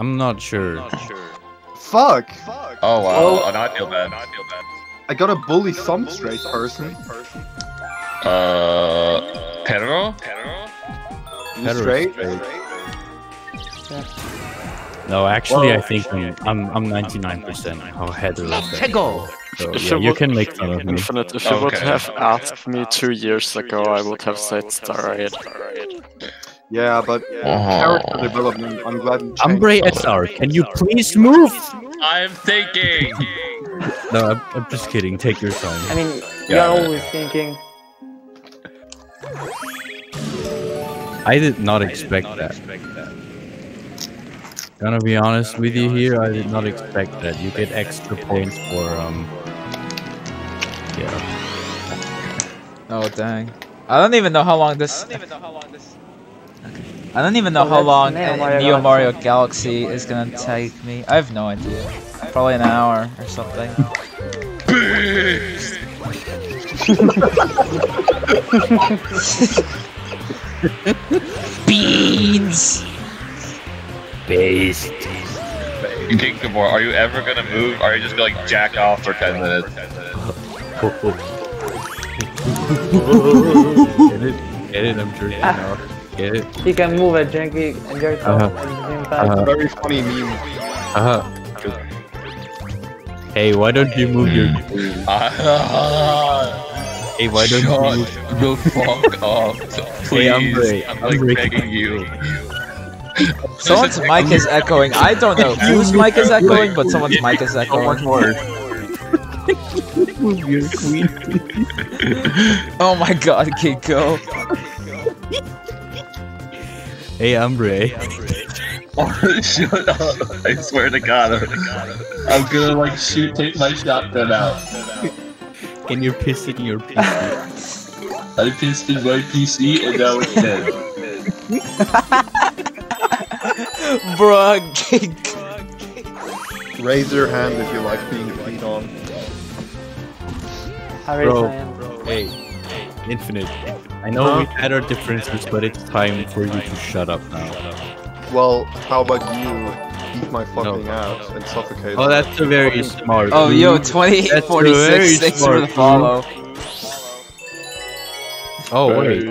I'm not sure. Fuck! Oh wow. Oh. Oh, now I feel bad. Now I feel bad. I got a bully some straight person. Uh, Pedro? You Hetero straight? No, actually, I Well- think I'm I'm, I'm 99% how hetero. Tego! So, If yeah, you you would- can make fun of me. Infinite, if you would have asked me two years ago, I would have said Starlight. Yeah, but character development, I'm glad you. Umbra SR, can you please move? I'm thinking. No, I'm, I'm just kidding. Take your time. I mean, you're always thinking. I did not expect that. Gonna be honest with you here, I did not expect that. You get extra points for um. Yeah. Oh dang. I don't even know how long this. I don't even know how long Neo Mario Galaxy. Is gonna take me. I have no idea. Probably an hour or something. Beans. Based. Ginkabor, are you ever gonna move? Or are you just gonna like jack off for 10 minutes? Get it? Get it? I'm jerking off. Get it? He can move a janky and jerk off Uh-huh. at the same time. Uh-huh. Very funny meme. Uh huh. Hey, why don't you move your? Ah, Hey, why don't Shut you? Move... the fuck up, please. Umbra, I'm like Umbra. begging you. Someone's mic is echoing. I don't know whose mic is echoing, but someone's mic is echoing. Move your queen. Oh my god, Ginkgo. Hey, Umbra. Oh, shut up! I swear to God, I'm gonna like shoot, take my shotgun out. And you're pissing your PC? I pissed in my PC and now it's dead. Bruh, Ginkgo. Raise your hand if you like being peed on. Harry Bro. Science. Hey, Infinite. I know we've had our differences, but it's time for you to shut up now. Well, how about you eat my fucking ass and suffocate Oh, that's a very smart. Oh, yo, move. 2846, very thanks for the smart follow. Oh wait.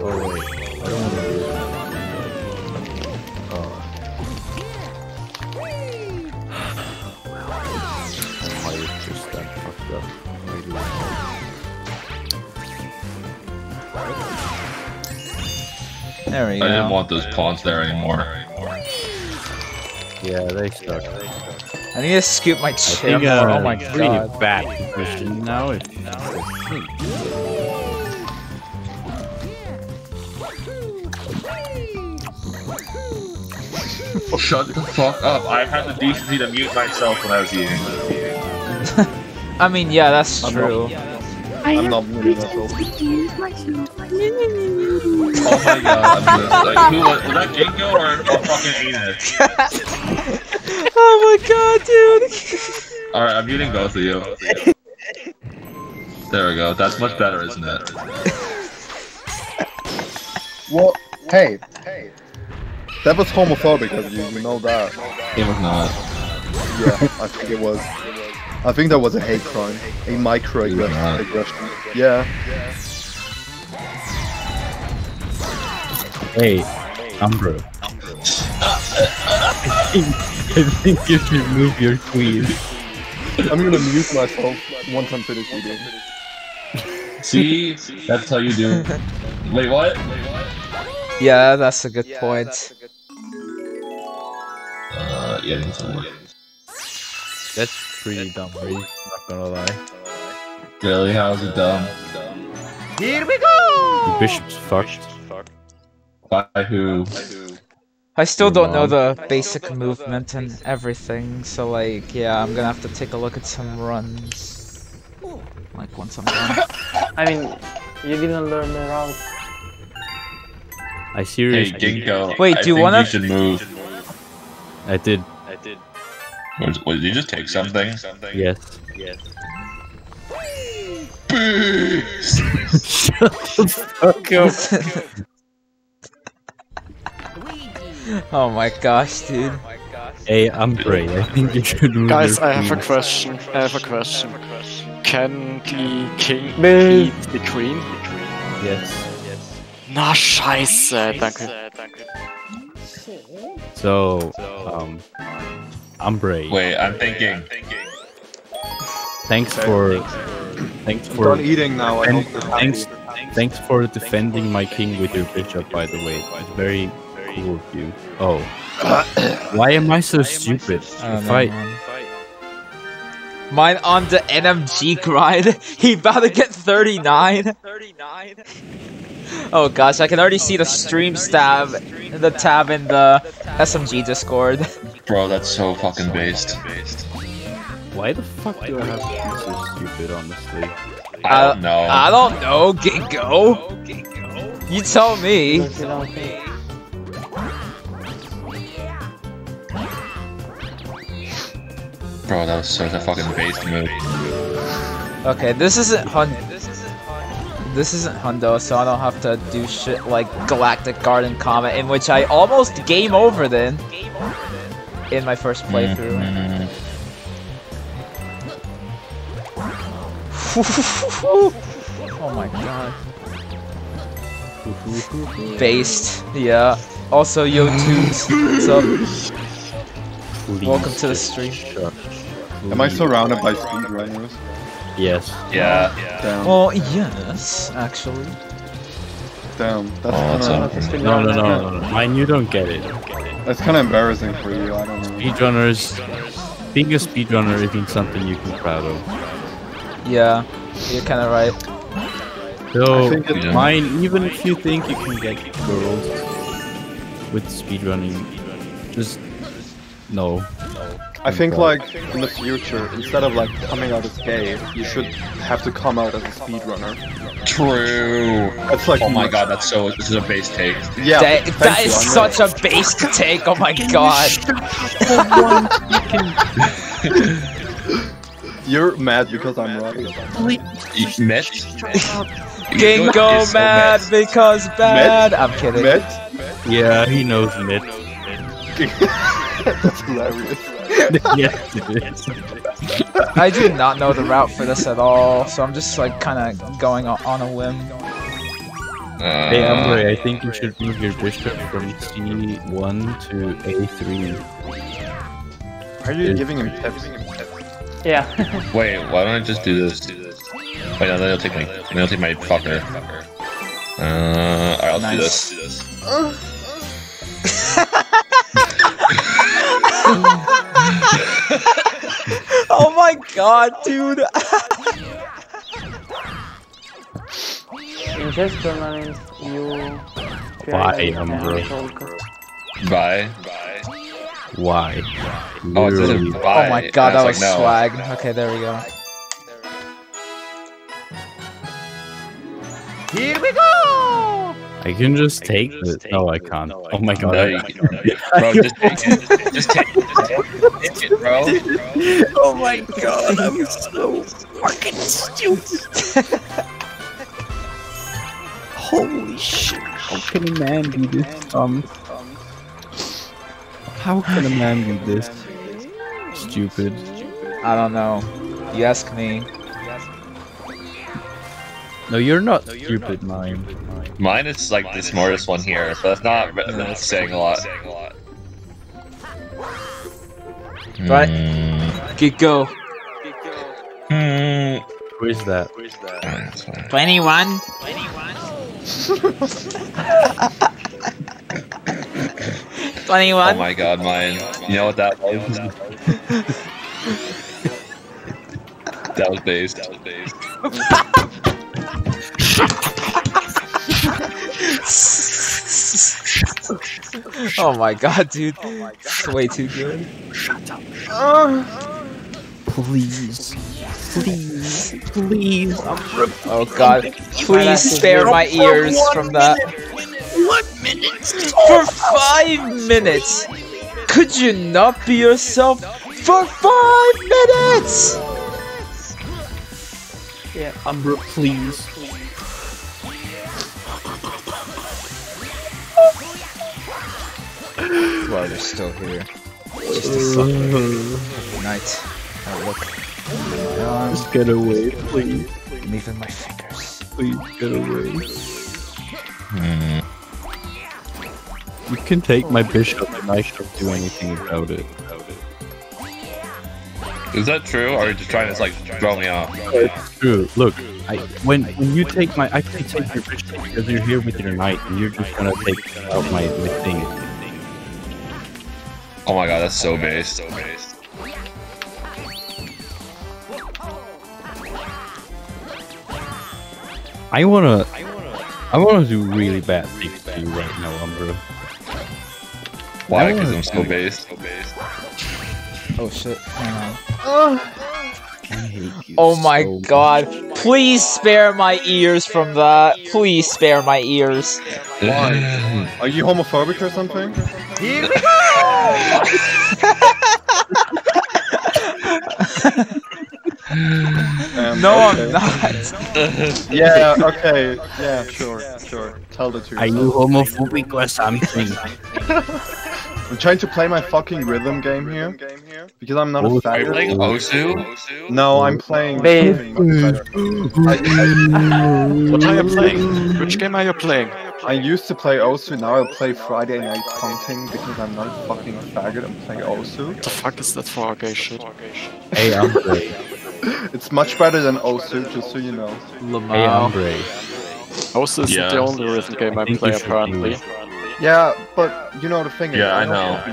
Oh wait. There we I didn't want those pawns there anymore. Yeah, they suck. I need to scoop my I chair think uh, Oh my it's really god. bad position now. If Shut the fuck up! I had the decency to mute myself when I was eating. I mean, yeah, that's I'm true. I I'm not muting myself. confused. Oh my god, I'm just like, who was, was that Ginkgo or, or fucking Enos? oh my god, dude. Alright, I'm muting both of you. There we go, that's much better, isn't it? Well, hey, hey. That was homophobic of you, you know that. It was not. Yeah, I think it was. I think that was a hate crime. A microaggression. Yeah. aggression. Yeah. Hey, Umbra. I think you should move your queen. I'm gonna mute myself once I'm finished eating. See? That's how you do. it. Wait, what? Yeah, that's a good point. Uh, yeah, that's a That's pretty dumb, right? Not gonna lie. Really? How's it dumb? Here we go! The bishop's fucked. By who? I still Your don't know the basic movement and everything, so like, yeah, I'm gonna have to take a look at some runs. Like once I'm done. I mean, you didn't learn the route. I seriously- Hey, seriously. Ginkgo. Wait, I do you think wanna- You should move. I did. Was, was, did you just take something? Yes. Shut the fuck up. Oh my gosh, dude. Hey, I'm great. I think you should move Guys, your I have a question. I have a question. Can the king Boo. eat the queen? Yes. Na scheiße, danke. So, um, Umbra, Wait, I'm thinking. thanks for, thanks I'm for, eating now. I and hope thanks, thanks for defending my king with your bishop. By the way, it's very cool of you. Oh, why am I so stupid? I don't If know, I, man. Mine on the NMG grind. He about to get 39. 39. Oh gosh, I can already see the stream tab, the tab in the SMG Discord. Bro, that's so fucking based. why the fuck do I have to be so stupid? Honestly, I don't uh, know. I don't know, Ginkgo. You tell me. Because you don't think. Bro, that was such a fucking based move. Okay, this isn't Hun. This isn't Hundo, so I don't have to do shit like Galactic Garden Comet, in which I almost game over then. In my first playthrough. Mm, oh my god. Based, yeah. Also, yo tunes. What's up? Please Welcome to the stream. Am I surrounded by speedrunners? Yes. Yeah. Damn. Well, yes, actually. Damn. That's Oh, that's kind of No, no, no, no, no. Mine, you don't get it. that's kind of embarrassing for you. I don't know. Speedrunners, being a speedrunner isn't something you can be proud of. Yeah, you're kind of right. So, I think it- Yeah. mine, even if you think you can get girls with speedrunning, just no. I oh think like in the future, instead of like coming out as gay, you should have to come out as a speedrunner. True. That's like Oh my god, that's so. This is a base take. Yeah, That, thank that you, is I know. such a base take. Oh my god. You're mad because I'm right. You met? Ginkgo mad because bad. I'm kidding. Met? Yeah, he knows Mitch. That's hilarious. yes, it is. I do not know the route for this at all, so I'm just like kind of going on a whim. Hey, Ambre, I think you should move your bishop from C1 to A3. Are you Is- giving him tips? Yeah. Wait, why don't I just do this? Wait, no, then he'll take my, then he'll take my fucker. Uh, alright, I'll do Nice. this. Oh my god, dude. In chess tournaments, you. Why, Umbra? Bye. Why? Oh, it says bye. Oh my god, that was like, no. swag. Okay, there we go. Here we go! I can just take it. No, I can't. Oh my god. No, bro, just take it. Just take it. Just take it, bro. oh my god, I'm so fucking stupid. Holy shit. How can a man do this? Um. How can a man do this? Stupid. I don't know. You ask me. No, you're not stupid, mine. Mine is like the smartest one here, but that's not re- Yeah. saying a lot. Right. Mm, Get go. mm, Who is that? that's fine. 21. Oh my god, mine. You know what that was? that was based. That was based. Oh my god, dude. It's way too good. Shut up! Please. Please. Please. Oh god. Please spare my ears from that. For five minutes! Could you not be yourself for five minutes? Yeah. Umbra, please. Wow, they're still here. Just a sucker. Night. Oh, look. Just get away, please. leaving my fingers. Please get away. Hmm. You can take my bishop and I can't do anything about it. Is that true, or are you just trying to like throw me off? It's true. Look, I when when you take my I can take your bishop because you're here with your knight and you're just gonna take out my, my thing. Oh my god, that's so based. So based. I wanna I wanna do really bad things to you right now, Umbra. Why? Because I'm so do- based. Oh shit, hang on. I hate you Oh my so god. Please spare my ears from that. Please spare my ears. Why? Are you homophobic or something? Here we go! Um, No, okay. I'm not. Yeah, okay. Yeah, sure, sure. Tell the truth. Are you homophobic or something? I'm trying to play my fucking rhythm game here. Because I'm not a Are you playing faggot. Osu? No, I'm playing Babe. something much better. What are you playing? Which game are you playing? I used to play Osu, now I play Friday Night Funkin' because I'm not a fucking faggot and play Osu. What the fuck is that for gay shit? Hey, Umbra. It's much better than Osu, just so you know. Hey, Lamau. Umbra. Also, isn't Yeah. the only rhythm game I think play you apparently. Yeah, but you know the thing is, Yeah, I don't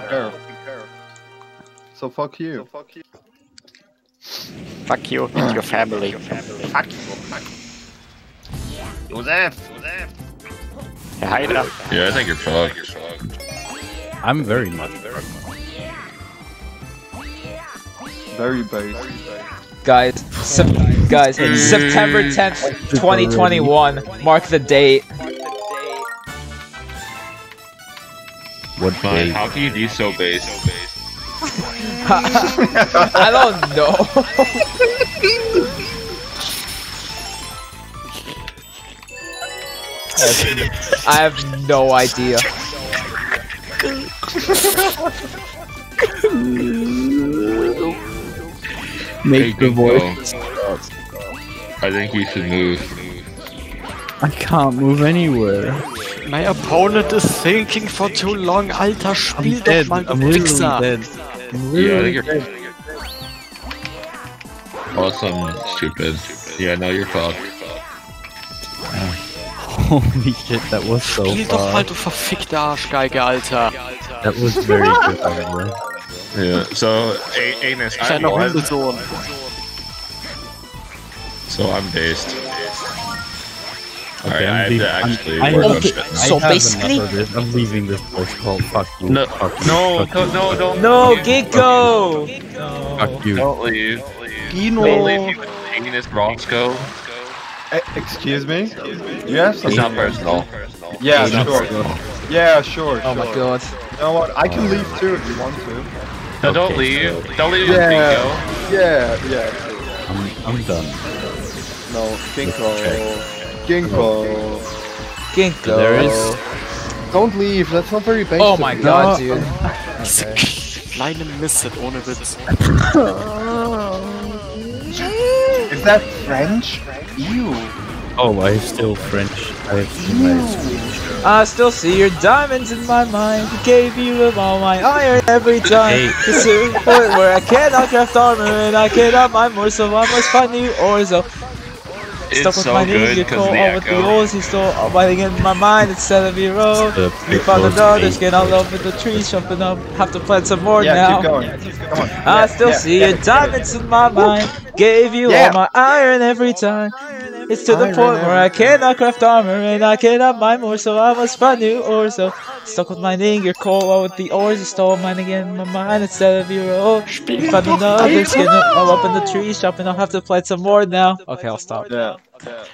know. Compare. So fuck you. Fuck you Fuck you and your family. Hey, hi there. Yeah, I think you're fucked. I'm very much. Very base. Guys, sep- guys, it's September 10th, 2021. Mark the date. What Man, day? how can you be so based? I don't know. I have no idea. Make the voice. Ginkgo. I think you should move. I can't move anywhere. My opponent is thinking for too long. Alter, spiel I'm doch dead. mal, du I'm Wichser. I'm Yeah. Awesome, stupid. Yeah, no, you're fucked. Holy shit, that was so Spiel doch mal, far. du verfickte Arschgeige, Alter. That was very good, Umbra. Yeah. So, A- Amos, I'm Hundesohn. so I'm based. Okay, Alright, I I'm leaving- to I'm- actually I work have on shit. I So basically- enough of this. I'm leaving this place called fuck you. No, fuck you, no, fuck no, you, no, don't. No, leave. Gecko! Fuck you. Don't leave. Gino! Don't leave you with Amos Roscoe. Eh, excuse me? You have It's not personal. Yeah, It's sure. personal. Yeah, sure, Oh sure. my god. You know what? I can leave too if you want to. No, don't Okay, leave. Don't leave Yeah. Dingo. Yeah, yeah. I'm, I'm done. No, Ginkgo. Ginkgo. Ginkgo. There is- Don't leave, that's not very basic. Oh my god, dude. Diese kleine Mist, ohne Witz. Is that French? You. Oh, I have still French. I have still nice. I still see your diamonds in my mind. Gave you them all my iron every time. Hey. It's to the point where I cannot craft armor and I cannot mine more, so I must find new ores. So It's stuck with so my good ninja because coal, of the all with the echo. ores he stole, oh, in my mind instead of your own. The We found close another eight. skin all over the trees, jumping up. Have to plant some more Yeah, now. keep going. Come on. I Yeah, still yeah, see yeah. your diamonds in my mind. Gave you Yeah. all my iron every time. It's to the Iron point where I cannot craft armor and I cannot mine more, so I must find new ores. So stuck with mining your coal, all with the ores you stole mine again in my mind instead of your own. We found another skin all up in the trees, jumping. I'll have to plant some more now. Okay, I'll stop. Yeah.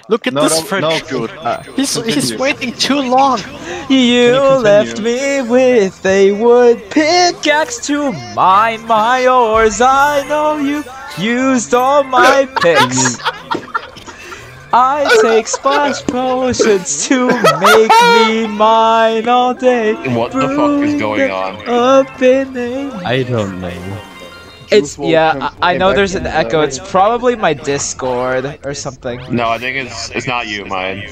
Look at No, this no, French no. dude. Uh, He's, he's waiting too long. You left me with a wood pickaxe to mine my ores. I know you used all my picks. I take splash potions to make me mine all day. What the fuck is going on? Up in name. I don't know. It's yeah. I, I know there's an in, uh, echo. It's probably my Discord or something. No, I think it's it's not you, mine.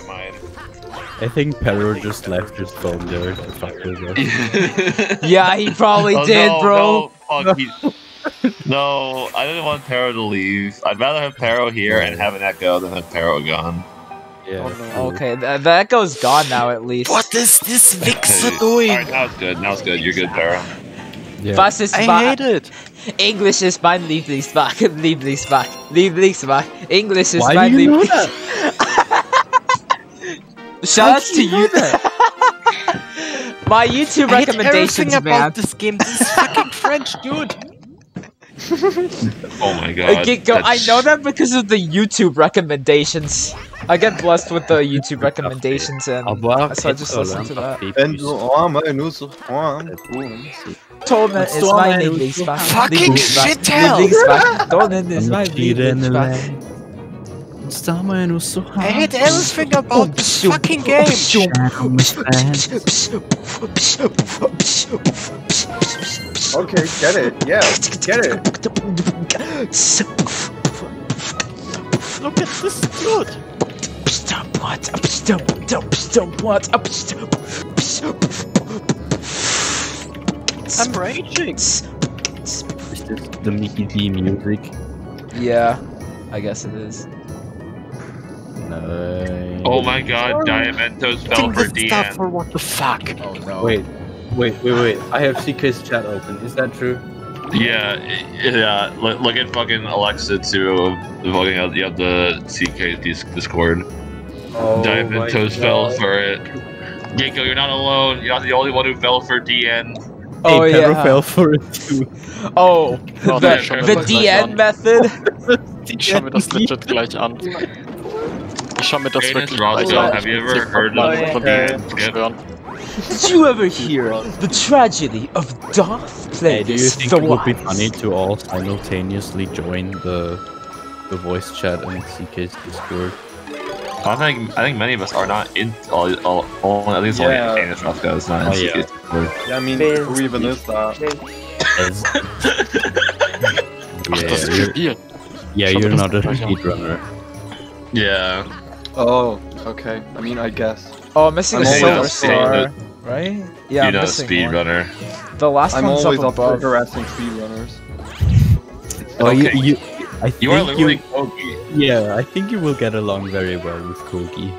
I think Pero just left his phone there to fuck with us. Yeah, he probably Oh, did, no, bro. No, fuck, he- no, I didn't want Pero to leave. I'd rather have Pero here and have an echo than have Pero gone. Yeah. Oh, okay, th- the echo's gone now at least. What is this Vixer Alright, doing? now it's good. Now it's good. You're good, Pero. Yeah. Was ist I mein- hate it. English is mein Lieblingsfach. Lieblingsfach. Lieblingsfach. English is Why mein do you know Lieblingsfach. Shout out to you. My YouTube I hate recommendations, everything man. about this game. This is fucking French, dude. Oh my god. get go- I know that because of the YouTube recommendations. I get blessed with the YouTube recommendations, and Aber so I just listen to that. Wenn du arme nur so arm Tolman is Storm my and Lieblingsfach. Fucking Lieblingsfach. shithell. Lieblingsfach. Tolman is my Lieblingsfach. I hate everything about this fucking game. Okay, get it. Yeah, get it. Look at this dude. I'm raging. Is this the Migi D music? Yeah, I guess it is. No. Oh my god, Diamentos fell for Think this for what the fuck? Oh no. Wait, wait, wait, wait. I have CK's chat open. Is that true? Yeah, yeah. Look, look at fucking Alexa to fucking out you have the CK Discord. Oh Diamentos fell for it. Gecko, you're not alone. You're not the only one who fell for DN. Oh hey, Pero yeah. fell for it too. Oh, Oh, the, nee, the DN method. Ich schau mir das legit gleich an. Ich schau mir das wirklich gleich an. have you ever heard of von DN? Mir beschwören. Did you ever hear the tragedy of Darth Hey, do you think the it would be funny to all simultaneously join the the voice chat in CK's Discord? I think I think many of us are not in all, all, all at least Yeah. only Canis Roswell is not in Oh, yeah. CK's Discord. Yeah, I mean, Biz- who even is that? As Ach, das yeah, you're, yeah, you're not a gleich an. speedrunner. Yeah. Oh, okay. I mean, I guess. Oh, I'm missing I'm a always silver up star, right? Yeah, you're I'm not a missing one. speedrunner. The last I'm one's always up up for above. harassing speedrunners. Oh, you, Okay. you, I think You are you, literally Kogi. yeah, I think you will get along very well with Kogi.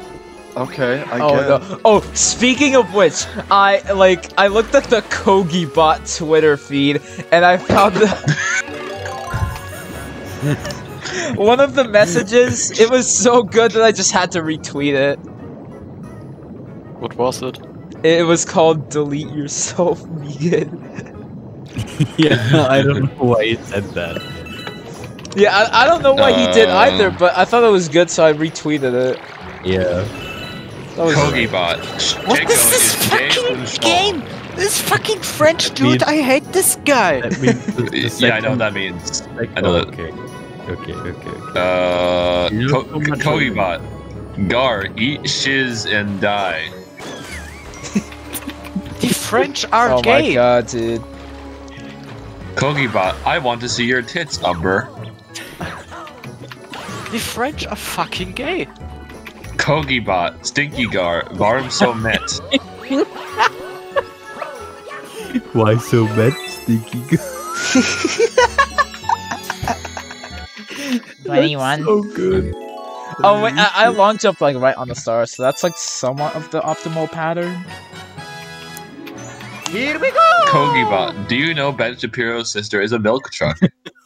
Okay, I Oh guess. no! Oh, speaking of which, I like I looked at the Kogi bot Twitter feed and I found the one of the messages. It was so good that I just had to retweet it. What was it? It was called "Delete Yourself, Vegan." yeah, I don't know why he said that. Yeah, I, I don't know why he did Uh. either, but I thought it was good, so I retweeted it. Yeah. That was Kogi bot. What Jacob is this is fucking game? This fucking French That dude, means- I hate this guy. That means the, the Yeah, I know what that means. I know that. Okay. Okay, okay, okay. Uh, You Ko- know so much Kogi bot. Gar, eat shiz and die. The French are Oh my gay. god, dude. Kogi bot, I want to see your tits, Umbra. The French are fucking gay. Kogi bot, stinky gar, varm so met. Why so met, Stinky? Anyone? so good. Oh wait, I, I long jump like right on the star, so that's like somewhat of the optimal pattern. Here we go. Kogi bot, do you know Ben Shapiro's sister is a milk truck?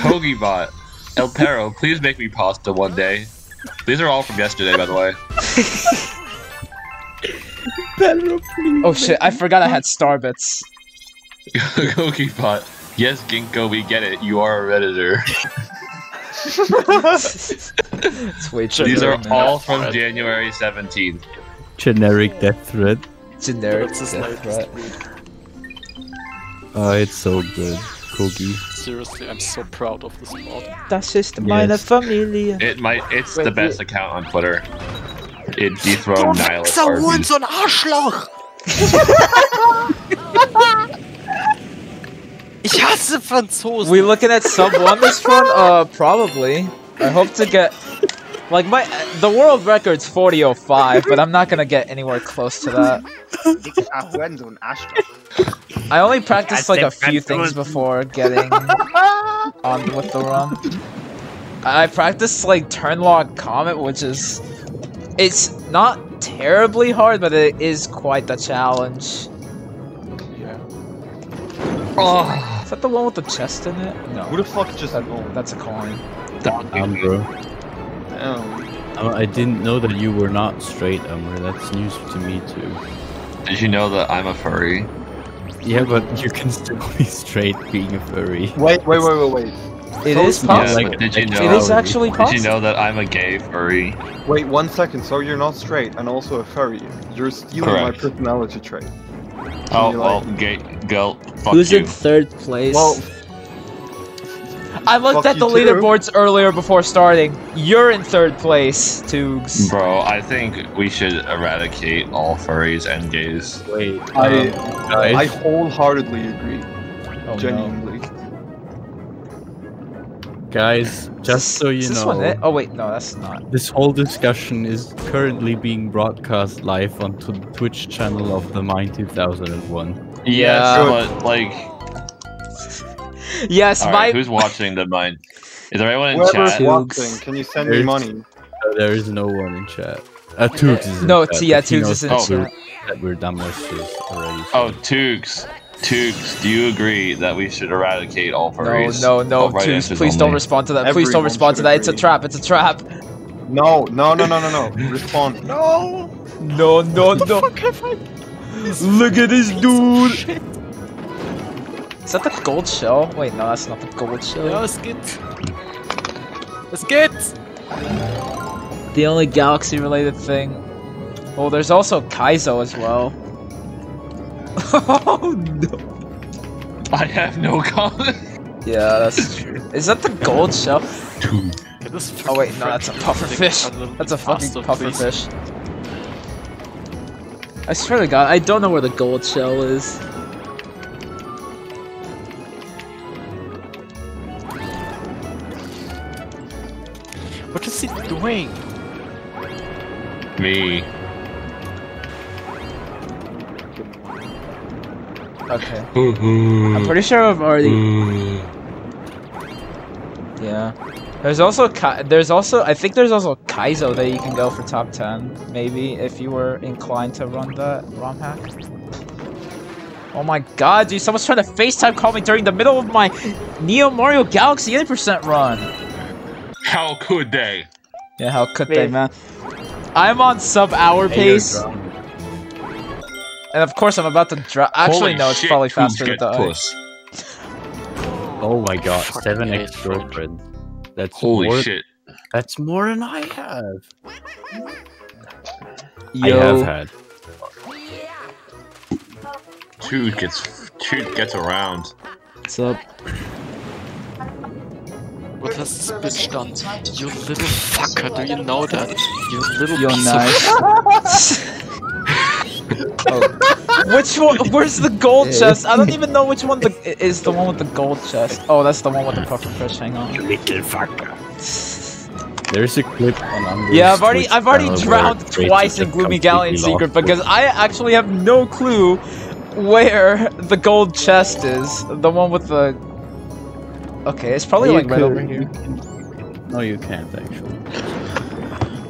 Kogi bot, El Perro, please make me pasta one day. These are all from yesterday, by the way. Oh shit, I forgot I had star bits. Kogi bot, yes, Ginkgo, we get it. You are a redditor. It's way too These are all from January 17th. Generic death threat. generic What's death latest threat. Oh, it's so good. Kogi. seriously, I'm so proud of this mod. Das ist meine Yes. Familie. It might. It's Wait, the you- best account on Twitter. It dethroned Nihilist Arby's. ein Arschloch! ich hasse Franzosen! We looking at sub one this one? Uh, probably. I hope to get like my the world record's 4005, but I'm not gonna get anywhere close to that. Ach, Hurensohn, Arschloch. I only practiced like a few things before getting on with the run. I practiced like turn lock comet, which is it's not terribly hard, but it is quite the challenge. Oh, Is that the one with the chest in it? No. Who the fuck just that, oh, that's a coin. Amber. damn. Oh, um, I didn't know that you were not straight, Amber. That's news to me too. did you know that I'm a furry? Yeah, but you can still be straight being a furry. Wait, wait, wait, wait, wait. It So is it's not Yeah, possible. did you know? is actually Did you know that I'm a gay furry? Wait, one second. So you're not straight and also a furry. You're stealing my personality trait. Oh well, like- gay girl. Fuck Who's you. in third place? Well, I looked fuck at the you too. leaderboards earlier before starting. You're in third place, Toogs. Bro, I think we should eradicate all furries and gays. Wait, I um, I wholeheartedly agree. Oh, no. Genuinely. guys, just so you Is this know, one it? Oh wait, no, that's not. this whole discussion is currently being broadcast live onto the Twitch channel of TheMine2001. Yes, Yeah. but like, Yes, all my right, who's watching the mind? Is there anyone in Whoever's chat? Toogs. watching, can you send me money? There is no one in chat. Uh, Toogs is in no, chat, t- yeah, but Toogs is in Oh. that we're- chat. that we're dumbasses already. so- Oh, Toogs. Toogs, do you agree that we should eradicate all furries? no, no, All right Toogs, answers please don't respond to that. Please don't respond to should that. It's a trap. It's a trap. No, no, no, no, no, no. Respond. No. No, no, no. Look at this dude. Is that the gold shell? Wait, no, that's not the gold shell. Ja, es geht! Es geht! The only galaxy related thing. Oh, there's also Kaizo as well. oh no. I have no comment. Yeah, that's true. Is that the gold shell? Oh wait, no, that's a French puffer fish. out of the That's a fucking faster, puffer please. fish. I swear to God, I don't know where the gold shell is. What is he doing? Me. Okay. Mm-hmm. I'm pretty sure I've already. Mm. Yeah. There's also Ka- there's also I think there's also Kaizo that you can go for top 10 maybe if you were inclined to run that ROM hack. Oh my god, dude, someone's trying to FaceTime call me during the middle of my Neo Mario Galaxy any% run. How could they? Yeah, how could they, man? I'm on sub hour pace, and of course I'm about to drop. Actually, Holy no, it's shit, probably faster than get die. puss. Oh my god, seven hate ex girlfriend. That's Holy more, shit. That's more than I have. Yo, I have had. Toot gets Toot gets around. what's up? What has this bitch done? You little fucker, do you know that? You little You're piece nice. oh. Which one? Where's the gold chest? I don't even know which one the, is the one with the gold chest. Oh, that's the one with the puffer fish. Hang on. Little fucker. There's a clip on Umbra's Yeah, I've already I've already drowned twice in Gloomy Galleon lost Secret because I actually have no clue where the gold chest is. The one with the. Okay, it's probably You like right over here. you can- No, you can't actually.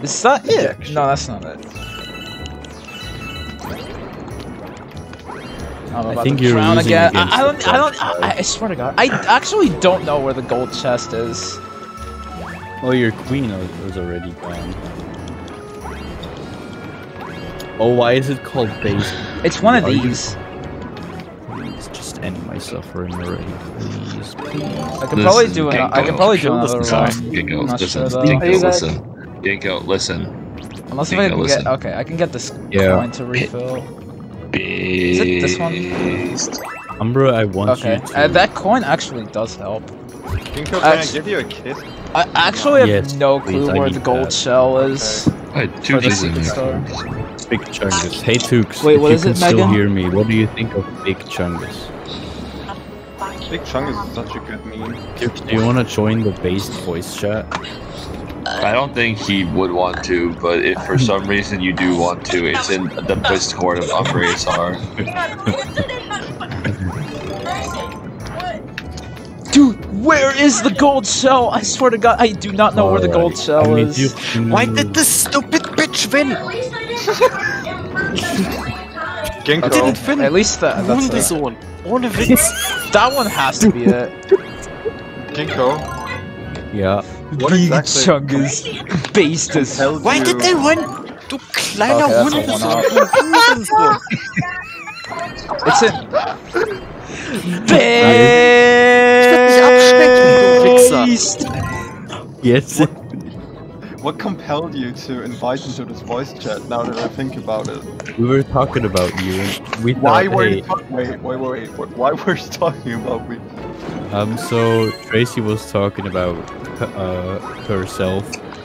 Is that it? No, that's not it. I'm about think to you're drown losing again. against I, I don't. I don't. I, I swear to God, I actually don't know where the gold chest is. Oh, your queen was was already gone. Oh, why is it called base? It's one of Are you- these. Please, just end my suffering already, please, please. I could probably do an, I could probably do another Sorry, run. Ginkgo, I'm not listen. sure, though. Are you Ginkgo, guys- listen. Ginkgo, listen. Unless if I can listen. get. Okay, I can get this Yeah. coin to refill. Beast. it this one? Umbra, I want Okay, you to. uh, that coin actually does help. Ginkgo, can I give you a kiss? I actually have Yes, no clue I where the gold that. shell is. Alright, two For the in secret there. star. Big Chungus. Hey Tooks, Wait, if what you is can it, still Megan? hear me, what do you think of Big Chungus? Big Chungus is such a good meme. Do you want to join the based voice chat? I don't think he would want to, but if for some reason you do want to, it's in the Discord of UmbraSR. Dude, where is the gold shell? I swear to God, I do not know where the gold Alright, shell I is. Why did this stupid bitch win? Ginkgo. Didn't win. At least that, that's it. Wundersohn. Ohne Witz. that one has to be it. Ginkgo. Yeah. What Big exactly chungus. Based as compelled Why you- did they win? Du kleiner Okay, that's a Hundesohn. one-up. It's in. Wichser. Based. Yes. What compelled you to invite him to this voice chat now that I think about it? We were talking about you. and We Why thought, were hey, you talking? Wait, wait, wait, wait. Why were you talking about me? Um, so Tracy was talking about uh, herself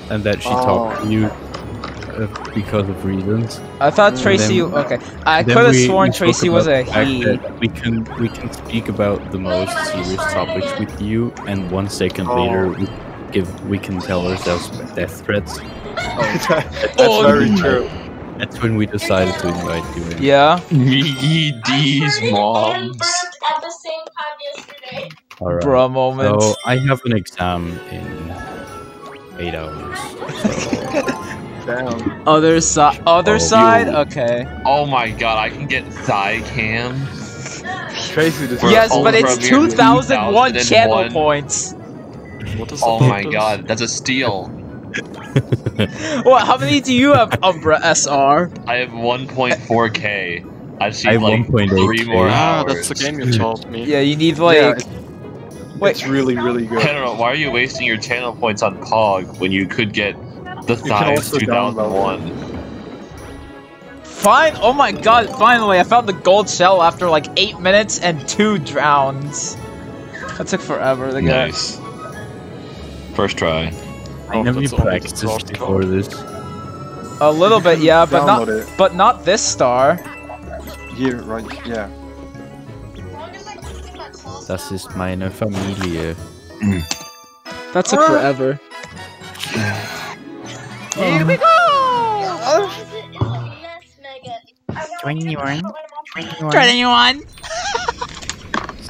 and that she talked Oh. to you uh, because of reasons. I thought Tracy. then- Okay, I could have sworn Tracy was a he. We can we can speak about the most serious topics with you, and one second later Oh. we give we can tell ourselves death threats. That's Oh, very no. true. That's when we decided to invite you in. Yeah. These moms. At the same time yesterday. All right. Bruh moment. So I have an exam in eight hours. Damn. Other side. Other Oh, side. you- Okay. Oh my god, I can get thigh cam. Tracy, this For yes, but it's 2001 channel 2001. points. What is Oh my purpose? god, that's a steal. What? How many do you have, Umbra SR? I have 1.4k. I just I have like 1.8K. three more Ah, hours. that's the game you told me. Yeah, you need like. yeah, it's, Wait. it's really, really I good. don't know, why are you wasting your channel points on Pog when you could get the can thighs 2001? Fine. Oh my God! Finally, I found the gold shell after like eight minutes and two drowns. That took forever to get. Nice. First try. I Oh, never that's all the practiced before this. A little bit, yeah, but not. It. But not this star. Here, right? Yeah. Das ist meine Familie. That took forever. Here we go! Twenty-one. Twenty-one.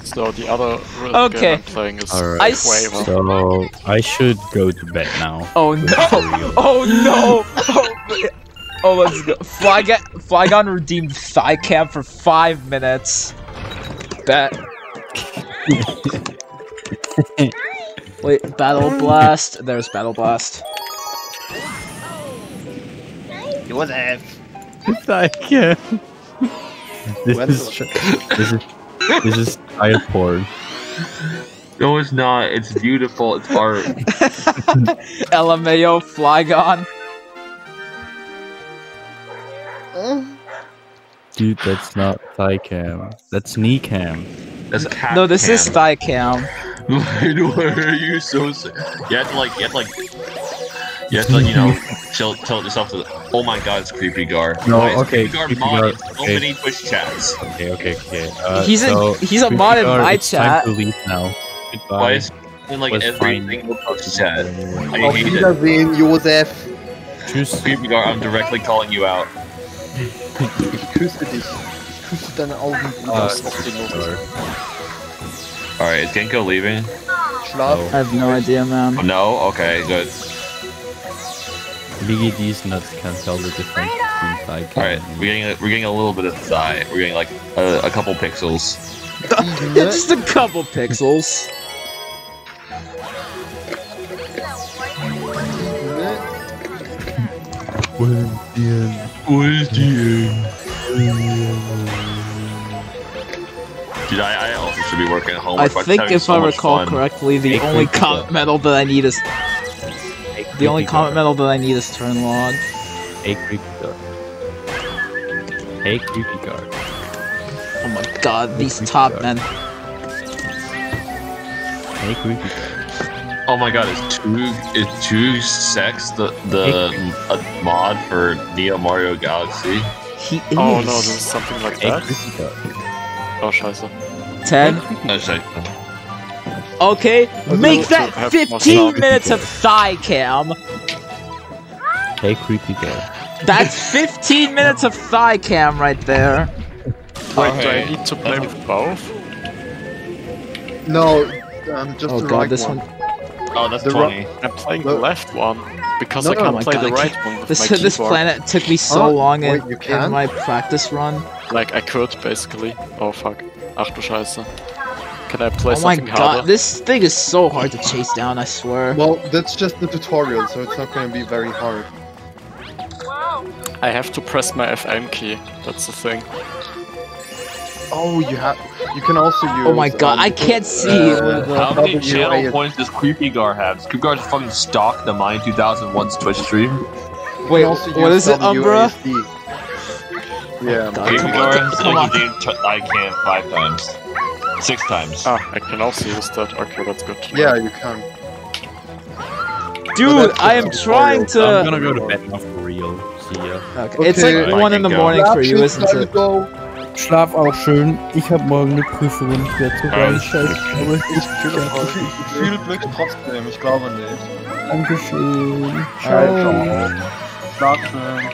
So the other real Okay. game I'm playing is Alright. I So I should go to bed now. Oh no! Oh no! Oh, oh let's go. Flygon, Flygon redeemed thigh cam for five minutes. Bet. Wait, Battle Blast. There's Battle Blast. Josef. I can't. This is this is this is child porn. No, it's not. It's beautiful. It's art. LMAO Flygon. Dude, that's not thigh cam. That's knee cam. That's cat No, this is thigh cam. Why why are you so sick? You have to like, you have to like, you have to like, you know, tell tell yourself to. Oh my god, it's creepy guard. No, Why okay, creepy guard Creepy mod Guard, in so okay. many Twitch chats. Okay, okay, okay. Uh, He's a- he's a mod in Guard, my it's chat. Time to leave now. Goodbye. Why is in like Was every fine. single Twitch chat? I Auf hate it. Wiedersehen, Josef. Tschüss. Creepy guard, I'm directly calling you out. Ich küsse dich. Ich küsse deine Augen. Uh, Bruder. All right, is Genko leaving? Schlaf. I have no idea, man. Oh, no. Okay, good. VGD's nuts can't tell the difference between thigh All right, we're getting a, we're getting a little bit of thigh. We're getting like a, a couple pixels. Just a couple pixels. Dude, I, I also should be working at home. I think if so I recall fun. correctly, the Hey, only Creepy comment Guard. medal that I need is Hey, the only Creepy Guard. comment medal that I need is turn log. Hey, creepy guard. Hey, creepy guard. Oh my god, these top men. Hey, creepy. guard. Oh my god, is two is two sex the the a uh, mod for Neo Mario Galaxy? He is. Oh no, there's something like that. Oh, scheiße. 10. Okay, make that 15 minutes of thigh cam. Hey, creepy guy. That's 15 minutes of thigh cam right there. Wait, do I need to play with both? No, um, just Oh the god, right this one. one. Oh, that's The twenty. I'm playing the left one because No, I can't oh my play God, the right one with This my this planet took me so Oh, long in, wait, you in my practice run. Like I could basically. Oh fuck. Ach du Scheiße. Can I play Oh my god, harder? this thing is so hard to chase down, I swear. Well, that's just the tutorial, so it's not going to be very hard. I have to press my FM key. That's the thing. Oh, you have. You can also use. Oh my god, um, I can't see uh, How many channel points does Creepy Gar have? Does Creepy Gar just fucking stalk the Mine 2001's Twitch stream? Wait, can also what it, Umbra? WASD. Yeah. God, Creepy come on, Gar come has on. only named t- I can five times. Six times. Ah, I can also use that. Okay, that's good. to. Yeah, you can. Dude, that's I am trying to. I'm gonna go to bed now for real. See ya. Okay. It's Okay. like one in the Go. morning for you, isn't it? Go. Schlaf auch schön. Ich habe morgen eine Prüfung und ich werde so scheiße. Aber ich Viel, viel Glück trotzdem, ich glaube nicht. Dankeschön. Ciao. Schlaf schön.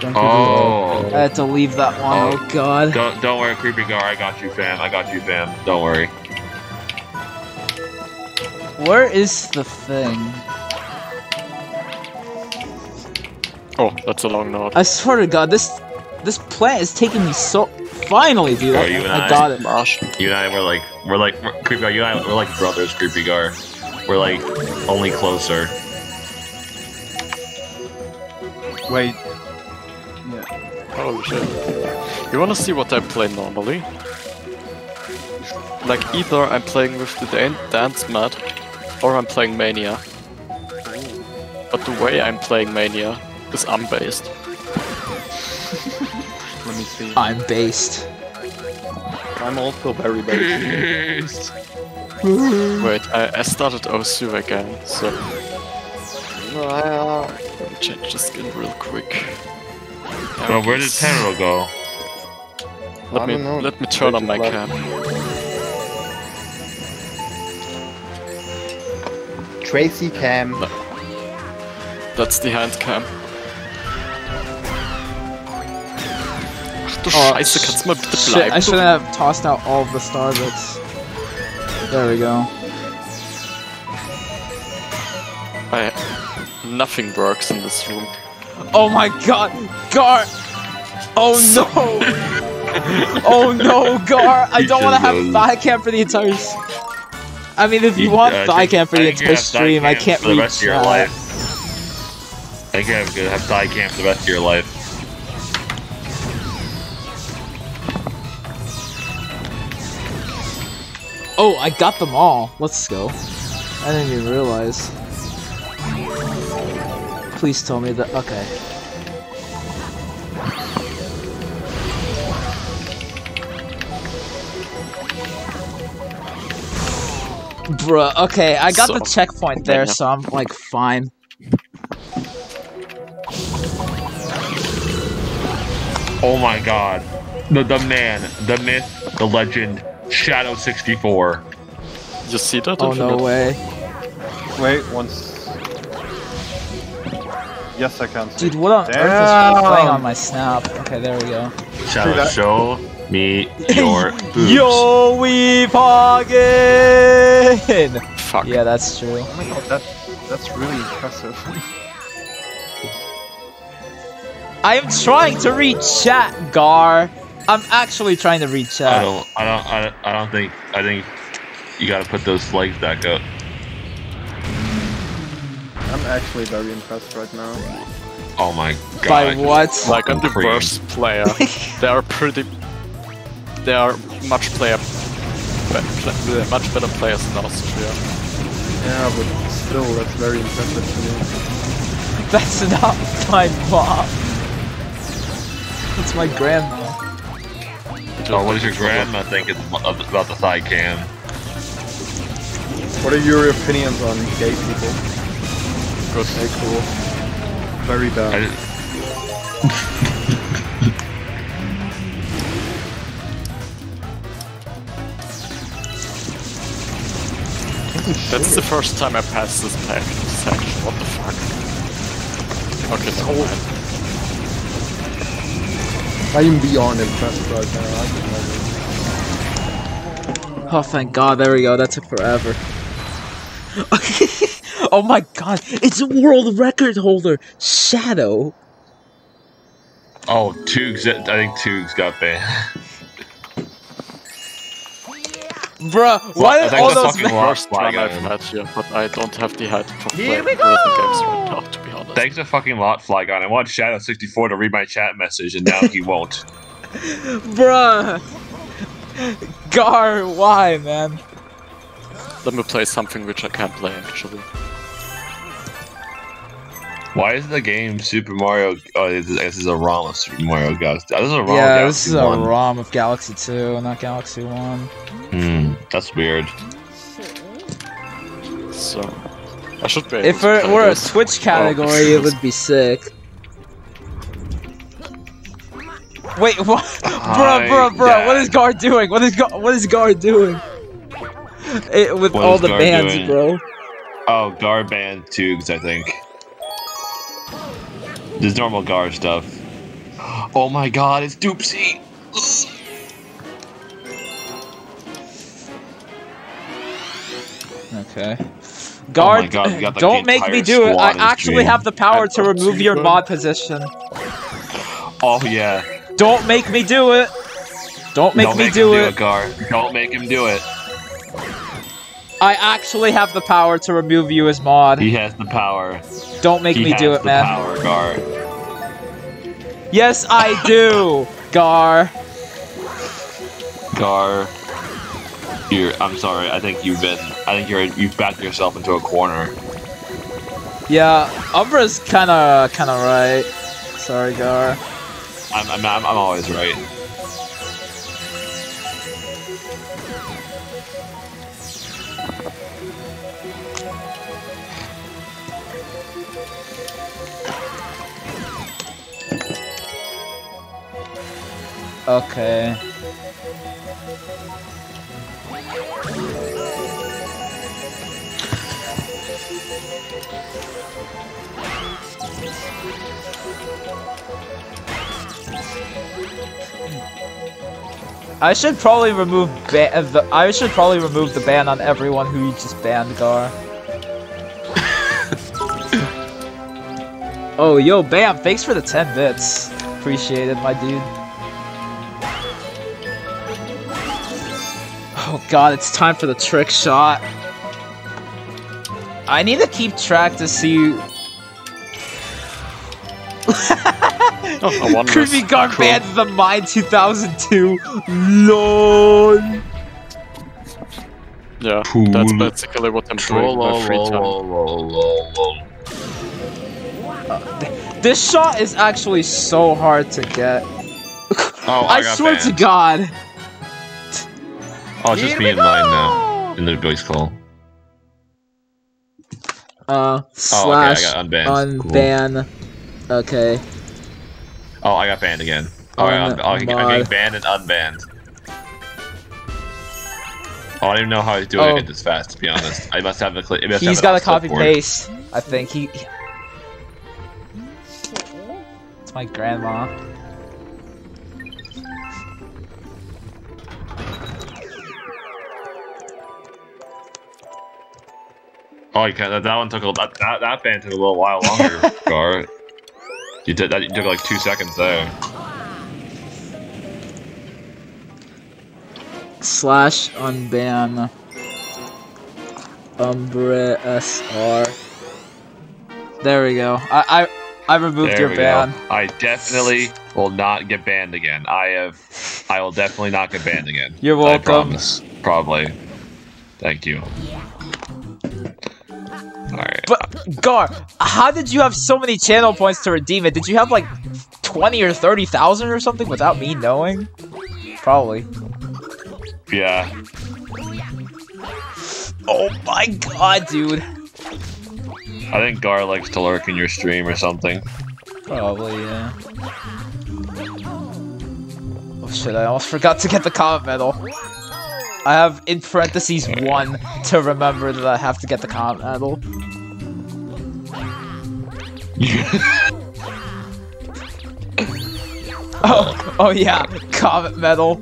Danke Oh. I had to leave that one. Oh, oh god. Don't, don't worry, Creepy Gar. I got you, fam. I got you, fam. Don't worry. Where is the thing? Oh, that's a long note. I swear to god, this this plant is taking me so. Finally, dude, I, you and I I. got it. Marsh. You and I were like, we're like, we're, Creepy Gar. You and I, we're like brothers, Creepy Gar. We're like only closer. Wait. Yeah. Holy shit. You wanna see what I play normally? Like either I'm playing with the dan- dance mat or I'm playing Mania. But the way I'm playing Mania is unbased. Let. I'm based. I'm also very based. Wait, I, I started Osu again, so uh, let me change the skin real quick. Well, where did Tenro go? Let I me know. let me turn on my Like- cam. Tracy Cam. That's the hand cam. Ach du Oh, Scheiße, kannst du mal bitte Shit, bleiben? I shouldn't have tossed out all the star bits. There we go. I, nothing works in this room. Oh my god, Gar! Oh no! oh no, Gar! I don't want to have should've- thigh cam for the entire. s- I mean, if you, You- want uh, I thigh think- for the entire stream, I can't for the reach rest of your life. I think you have to have thigh cam for the rest of your life. Oh, I got them all. Let's go. I didn't even realize. Please tell me that. Okay. Bruh, okay, I got the checkpoint there, so I'm like fine. Oh my god. The, the man, the myth, the legend, Shadow 64. You see that? Oh no Infinite? way. Wait, once. Yes, I can. see. Dude, what on earth is Damn. playing on my snap? Okay, there we go. Shadow, show me your boobs. Yo, we poggin! Fuck. Yeah, that's true. Oh my god, that, that's really impressive. I am trying to read chat, Gar. I'm actually trying to read uh, I don't, I don't, I don't, I don't think, I think you gotta put those legs back up. I'm actually very impressed right now. Oh my god. By what? Like I'm the worst player. they are pretty. They are much player. Much better players than Austria. Yeah, but still, that's very impressive to me. That's not my mom. That's my grandma. Oh, what does your grandma think about about the thigh cam? What are your opinions on gay people? Good. Okay, cool. Very bad. didn't- That's the first time I passed this pack section. What the fuck? Okay, never mind. I am beyond impressed right now. I. Oh, thank God. There we go. That took forever. oh my God! It's a world record holder, Shadow. Oh, Toogs. I think Toogs got banned. Bruh, Well, why I did think all the those fucking ma- First First time I've had here, but I don't have the height for Here playing we rhythm games right now, to be honest. Thanks a fucking lot, Flygon. I want Shadow64 to read my chat message, and now he won't. Bruh! Gar, why, man? Let me play something which I can't play actually. Why is the game Super Mario? Oh, this is, a ROM of Super Mario Galaxy. This is a ROM yeah, of this Galaxy is a 1. ROM of Galaxy 2, not Galaxy 1. Hmm, that's weird. So I should be If it were a. Twitch category, it would be sick. Wait, what? bruh, bruh, bruh, what is Gar doing? What is Gar, what is Gar doing? It, with What all the bands, doing? bro. Oh, Gar banned Toogs, I think. There's normal Gar stuff. Oh my god, it's Doopsy! Okay. Guard, Oh God, got, don't make me do it. I actually have the power to remove your mod position. Oh yeah. Don't make me do it. Don't make Don't me make do him it. do it, Gar. Don't make him do it. I actually have the power to remove you as mod. He has the power. Don't make he me do it, the man. power, Gar. Yes, I do. Gar. Gar. You're, I'm sorry. I think you've been. I think you're. You've backed yourself into a corner. Yeah, Umbra's kind of, kind of right. Sorry, Gar. I'm. I'm. I'm, I'm always right. Okay. I should probably remove ba- uh, the I should probably remove the ban on everyone who just banned Gar. oh, yo, Bam! Thanks for the 10 bits. Appreciate it, my dude. God, it's time for the trick shot. I need to keep track to see. Oh, I won Creepy this. Guard Cool. bans the Mine 2002. LOL. Yeah, Cool. that's basically what I'm doing in my free time. This shot is actually so hard to get. Oh, I, I, got swear to banned. God. Oh, it's just me and mine now. In the voice call. Uh, Oh, okay. I slash got unbanned. Cool. unban. Okay. Oh, I got banned again. Alright, I'm, I'm, I'm getting banned and unbanned. Oh, I don't even know how he's doing Oh. it this fast, to be honest. I must have the cli- it must He's have got on a copy clipboard. paste. I think he. It's my grandma. Oh, you can't, that, that one took a that, that that ban took a little while longer, Gar. You did that. You took like two seconds there. Slash unban. Umbra SR. There we go. I I, I removed There your ban. go. I definitely will not get banned again. I have. I will definitely not get banned again. You're I welcome. promise. Probably. Thank you. But Gar, how did you have so many channel points to redeem it? Did you have like twenty or thirty thousand or something without me knowing? Probably. Yeah. Oh my god, dude. I think Gar likes to lurk in your stream or something. Probably, yeah. Oh shit, I almost forgot to get the comment medal. I have in parentheses one to remember that I have to get the comment medal. Oh, oh yeah, comment medal.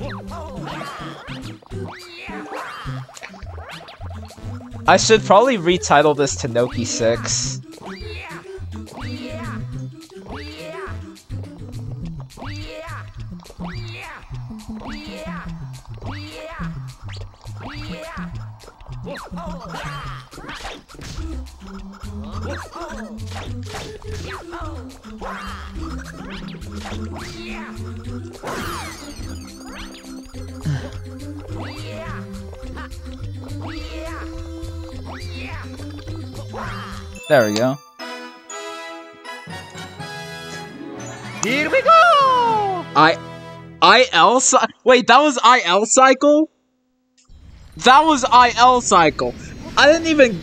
I should probably retitle this to Noki 6. There we go. Here we go! I IL Wait, that was IL cycle? That was IL cycle. I didn't even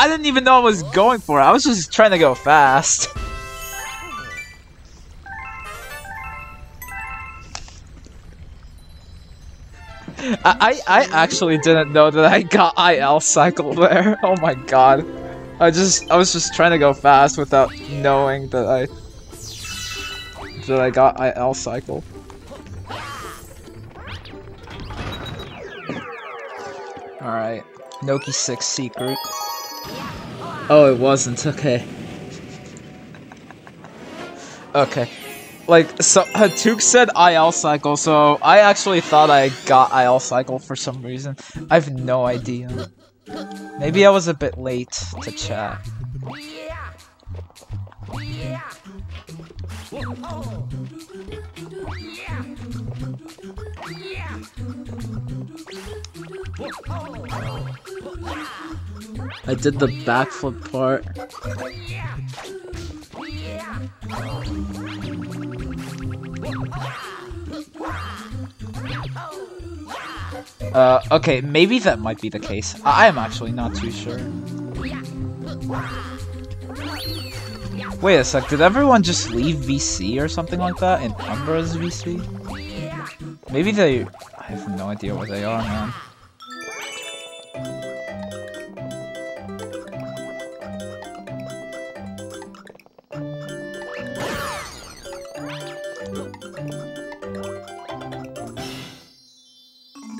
I didn't even know I was going for it. I was just trying to go fast. I, I actually didn't know that I got IL cycle there. Oh my god. I just I was just trying to go fast without knowing that I that I got IL cycle. Alright. Noki 6 secret. Oh, it wasn't. Okay. Okay. Like, so Hatuk said IL cycle, so I actually thought I got IL cycle for some reason. I have no idea. Maybe I was a bit late to chat. I did the backflip part. Uh, okay, maybe that might be the case. I am actually not too sure. Wait a sec, did everyone just leave VC or something like that in Umbra's VC? Maybe they... I have no idea where they are, man.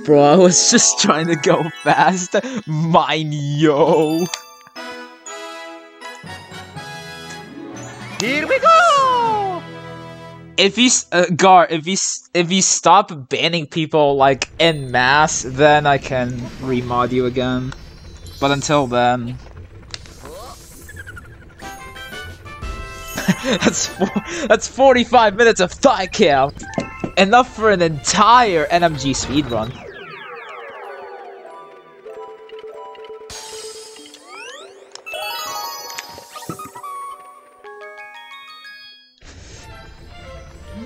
Bro, I was just trying to go fast. Mine, yo. Here we go! If you, s- uh, Gar, if you, s- if you stop banning people like en mass, then I can remod you again. But until then, that's four, that's 45 minutes of thigh cam. Enough for an entire NMG speedrun.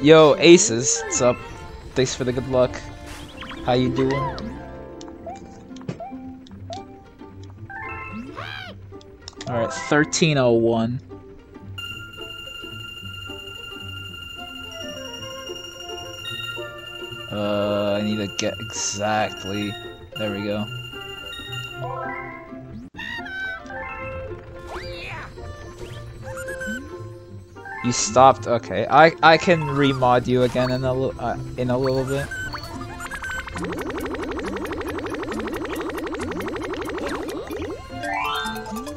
Yo, Aces, what's up? Thanks for the good luck. How you doing? Alright, 1301. Uh, I need to get exactly. There we go. You stopped. Okay, I I can remod you again in a uh, in a little bit.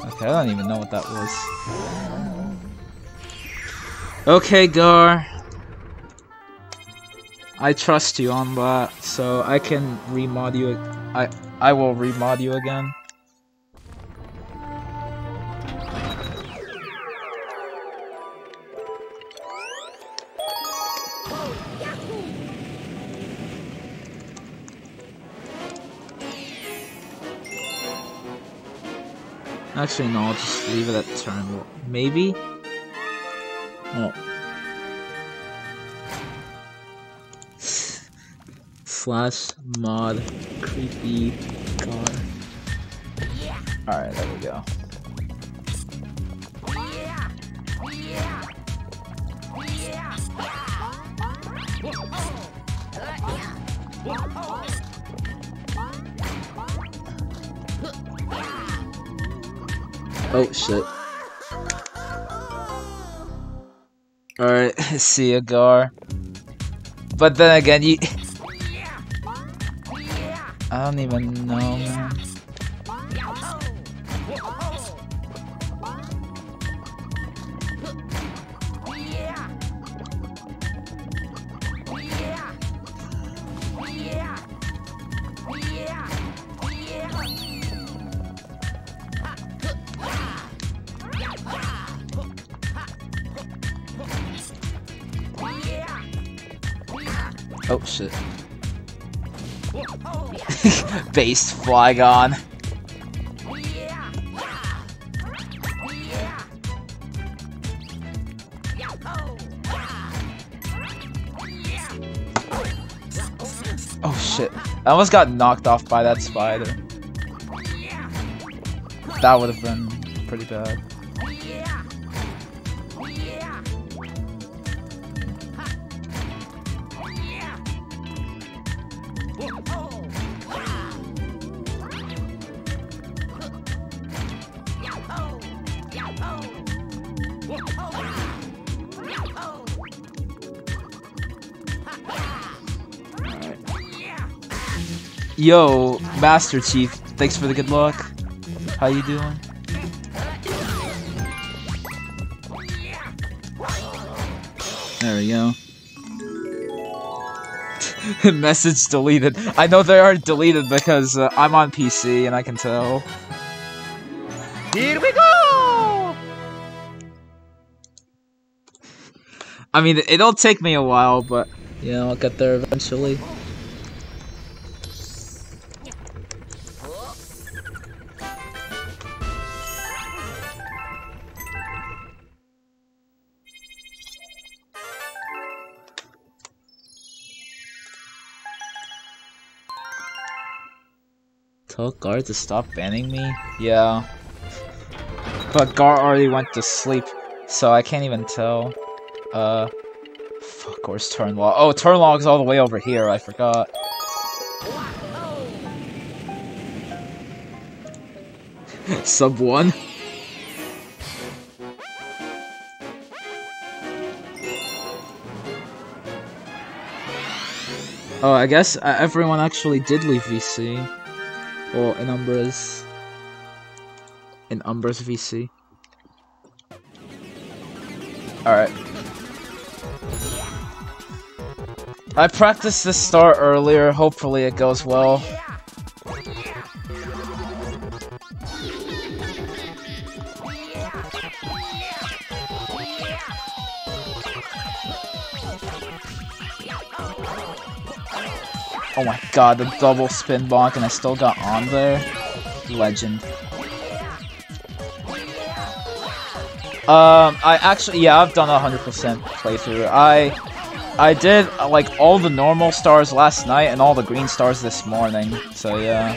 Okay, I don't even know what that was. Okay, Gar. I trust you on that, so I can remod you. I I will remod you again. Actually, no, I'll just leave it at the turn. Maybe? Oh. slash mod Creepy Gar. Alright, there we go. Oh shit. Alright, see ya, Gar. But then again, you. I don't even know, man. Based Flygon. Oh shit. I almost got knocked off by that spider. That would have been pretty bad. Yo, Master Chief, thanks for the good luck. How you doing? There we go. Message deleted. I know they aren't deleted because uh, I'm on PC and I can tell. Here we go! I mean, it'll take me a while, but you know, I'll get there eventually. Tell Gar to stop banning me? Yeah. But Gar already went to sleep, so I can't even tell. Uh, fuck, where's Turnlog? Oh, Turnlog's all the way over here, I forgot. Sub 1? Oh, I guess uh, everyone actually did leave VC. Well, in Umbra's... In Umbra's VC. Alright. I practiced this start earlier, hopefully it goes well. God, the double spin bonk and I still got on there. Legend. Um, I actually, yeah, I've done a 100% playthrough. I, I did, uh, like, all the normal stars last night and all the green stars this morning, so yeah.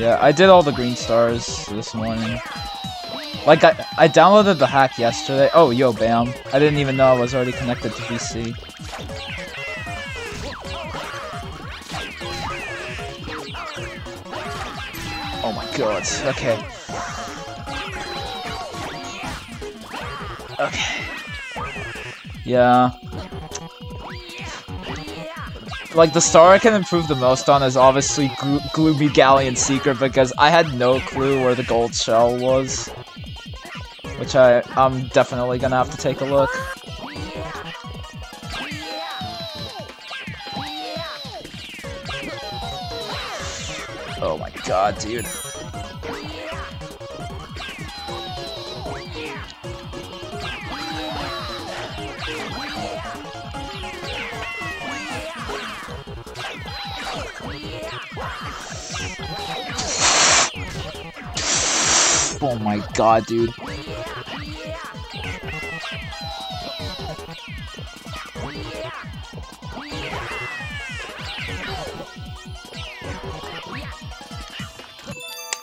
Yeah, I did all the green stars this morning. Like, I, I downloaded the hack yesterday. Oh, yo, bam. I didn't even know I was already connected to PC. Oh my god, okay. Okay. Yeah. Like, the star I can improve the most on is obviously Glo Gloomy Galleon Secret because I had no clue where the gold shell was. Which I, I'm definitely gonna have to take a look. Oh my god, dude. My god, dude.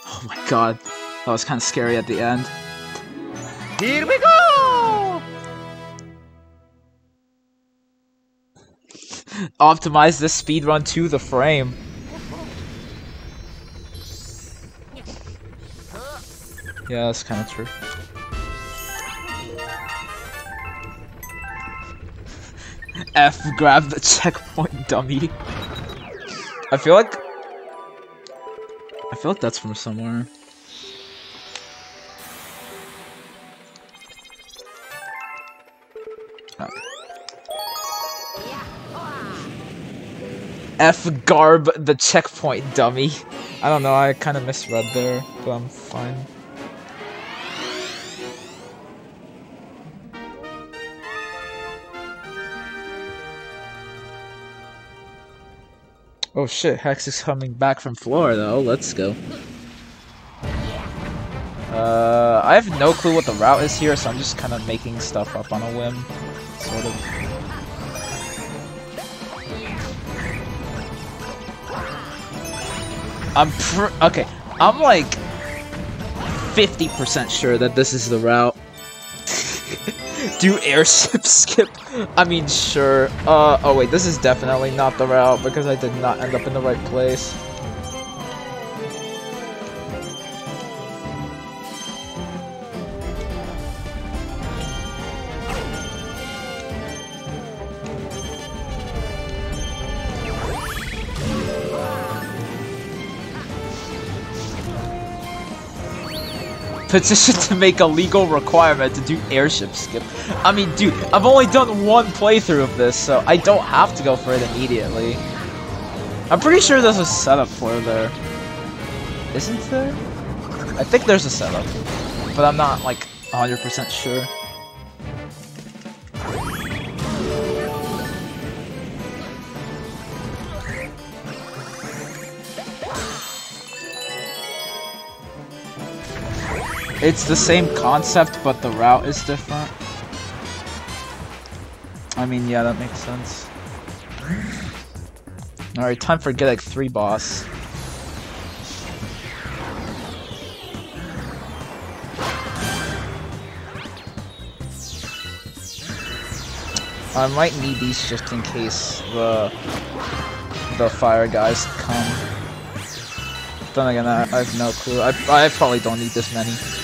Oh my god. That was kind of scary at the end. Here we go! Optimize this speedrun to the frame. Yeah, that's kind of true. F grab the checkpoint dummy. I feel like I feel like that's from somewhere. F garb the checkpoint dummy. I don't know, I kind of misread there, but I'm fine. Oh shit, Hex is coming back from Florida. Oh, let's go. Uh, I have no clue what the route is here, so I'm just kind of making stuff up on a whim, sort of. I'm okay. I'm like 50% sure that this is the route. Do airship skip? I mean, sure. Uh, oh wait, this is definitely not the route because I did not end up in the right place. Petition to make a legal requirement to do airship skip. I mean, dude, I've only done one playthrough of this, so I don't have to go for it immediately. I'm pretty sure there's a setup for there. Isn't there? I think there's a setup, but I'm not, like, 100% sure. It's the same concept, but the route is different. I mean, yeah, that makes sense. Alright, time for Get 3 boss. I might need these just in case the the fire guys come. Then again, I, I have no clue. I, I probably don't need this many.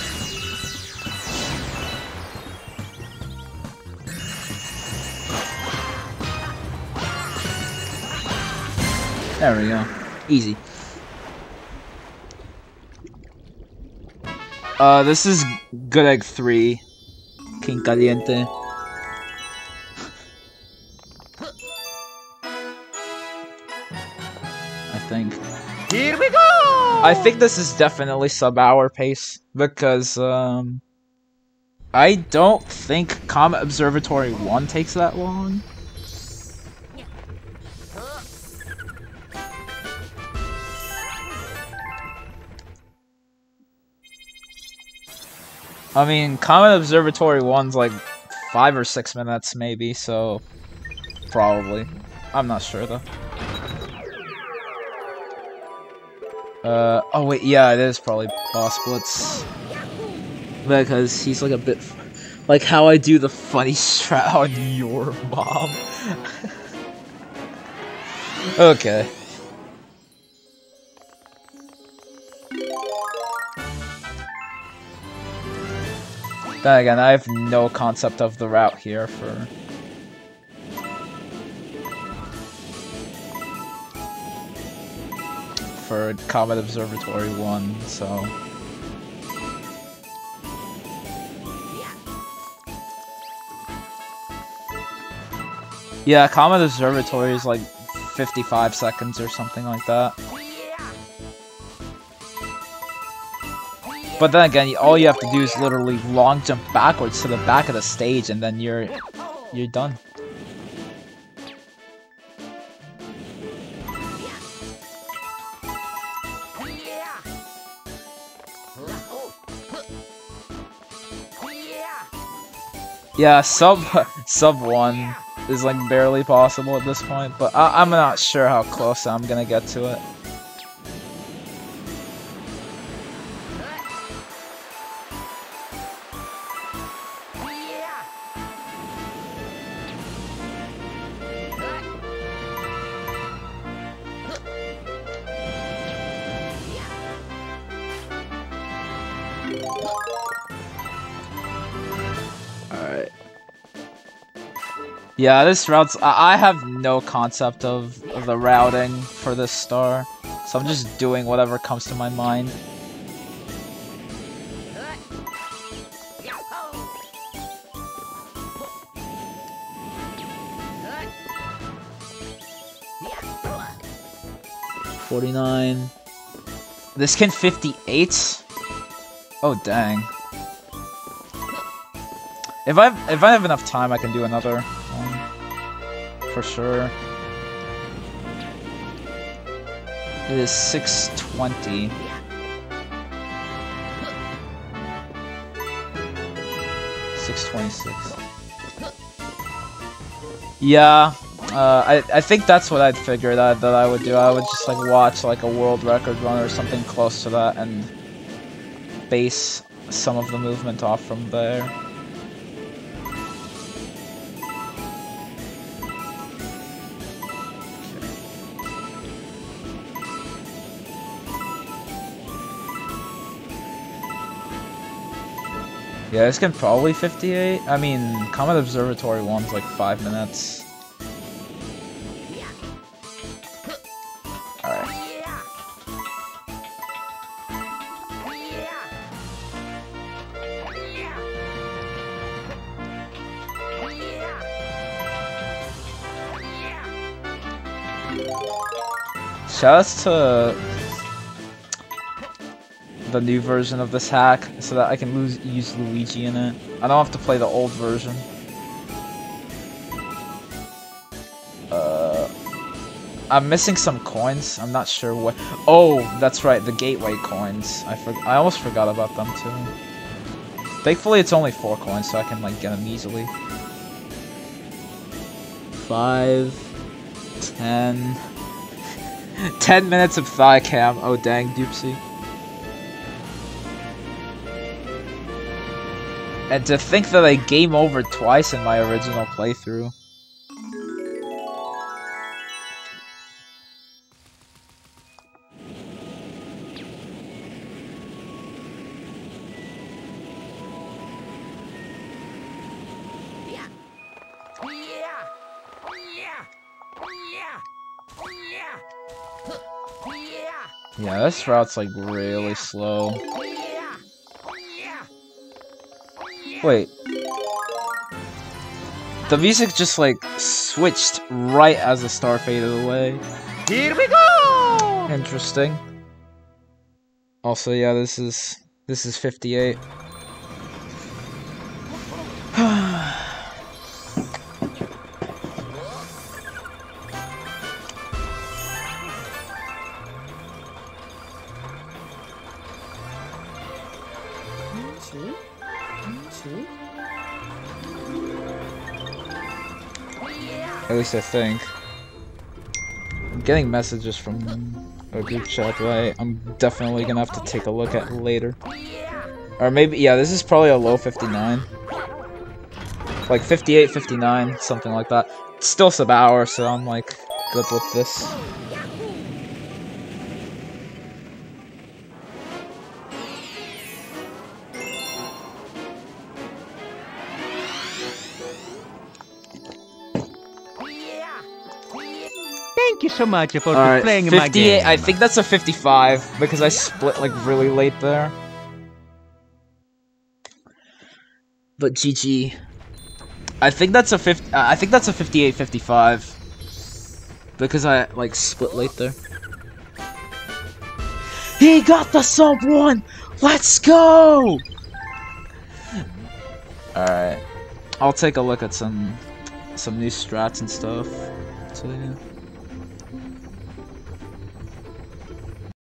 There we go. Easy. Uh, this is Good Egg 3. King Caliente. I think. Here we go! I think this is definitely sub-hour pace because um I don't think Comet Observatory 1 takes that long. I mean, Comet Observatory 1's like 5 or 6 minutes maybe, so probably. I'm not sure though. Uh, oh wait, yeah, it is probably Boss Blitz. Because he's like a bit... Like how I do the funny strat on your mom. okay. Then again, I have no concept of the route here for... For Comet Observatory 1, so... Yeah, Comet Observatory is like 55 seconds or something like that. But then again, all you have to do is literally long jump backwards to the back of the stage and then you're you're done. Yeah, sub sub one is like barely possible at this point, but I I'm not sure how close I'm gonna get to it. Yeah, this route's- I, I have no concept of, of the routing for this star, so I'm just doing whatever comes to my mind. Forty-nine. This can fifty-eight. Oh dang. If I if I have enough time, I can do another for sure. It is six twenty. Six twenty-six. Yeah, uh, I I think that's what I'd figure that that I would do. I would just like watch like a world record run or something close to that and base some of the movement off from there. Yeah, this can probably 58. I mean, Comet Observatory 1's like 5 minutes. Alright. Shoutouts to the new version of this hack so that I can lose, use Luigi in it. I don't have to play the old version. Uh, I'm missing some coins. I'm not sure what. Oh, that's right, the gateway coins. I for I almost forgot about them too. Thankfully, it's only four coins, so I can like get them easily. Five, ten, ten minutes of thigh cam. Oh dang, Doopsy. And to think that I game over twice in my original playthrough. Yeah, this route's like really slow. Wait. The music just like switched right as the star faded away. Here we go! Interesting. Also, yeah, this is this is 58. I think. I'm getting messages from a group chat that I, I'm definitely gonna have to take a look at later. Or maybe, yeah, this is probably a low 59. Like 58, 59, something like that. It's still sub hour, so I'm like, good with this. So much for Alright, playing my 58, game. I think that's a 55, because I split like really late there. But GG. I think that's a 50, uh, I think that's a 58, 55. Because I like split late there. He got the sub one! Let's go! Alright. I'll take a look at some some new strats and stuff. So yeah.